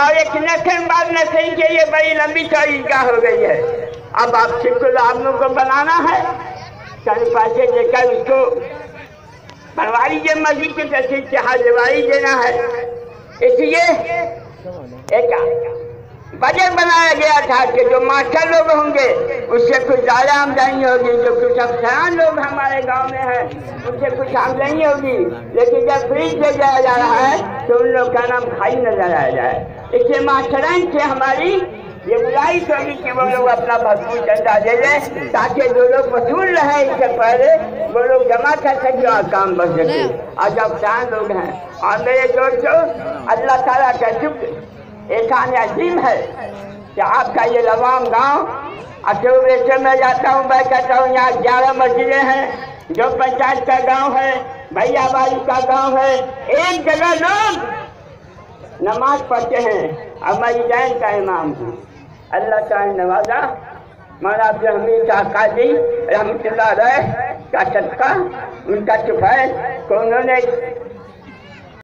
اور ایک نسل بعد نسل کے یہ بڑی لمبی چوڑی کا ہو گئی ہے۔ اب آپ بالکل آپ کو بنانا ہے۔ چار پیسے لے کر اس کو بنوا لیجیے مسجد کی تصویر سے حاضروائی دینا ہے۔ اس لیے ایک بجٹ بنایا گیا تھا کہ جو ماسٹر لوگ ہوں گے، اس سے کچھ زیادہ آمدنی ہوگی، جو کچھ افسران لوگ ہمارے گاؤں میں ہیں ان سے کچھ آمدنی ہوگی۔ لیکن جب فریج دے جایا جا رہا ہے، تو ان لوگ کا نام کھائی نظر آیا جائے اس لیے ماسٹران سے ہماری یہ گزارش ہوگی کہ وہ لوگ اپنا بھرپور چندہ دے دیں، تاکہ جو لوگ وصول رہے اس سے پہلے، وہ لوگ جمع کر سکے اور کام بڑھ سکے۔ اور جب لوگ ہیں۔ اور میرے دوستوں اللہ تعالیٰ کا شکر احسان عظیم ہے کہ آپ کا یہ لوام گاؤں اکتوبر سے میں جاتا ہوں، میں کہتا ہوں، یہاں گیارہ مسجدیں ہیں، جو پنچایت کا گاؤں ہے، بھیا بائی کا گاؤں ہے، ایک جگہ لوگ نماز پڑھتے ہیں۔ اور میں جین کا امام ہوں۔ اللہ تعالی نوازا، مولانا عبد الحمید کا قاضی رحمۃ اللہ علیہ کا صدقہ، ان کا چفیل کو انہوں نے